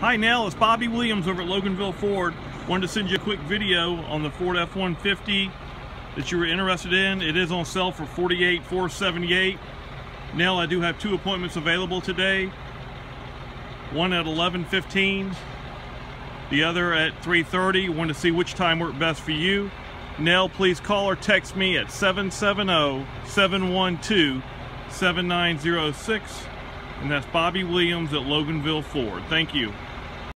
Hi Mel, it's Bobby Williams over at Loganville Ford. Wanted to send you a quick video on the Ford F-150 that you were interested in. It is on sale for $48,478. Mel, I do have two appointments available today. One at 11:15, the other at 3:30. Want to see which time worked best for you. Mel, please call or text me at 770-712-7906. And that's Bobby Williams at Loganville Ford. Thank you.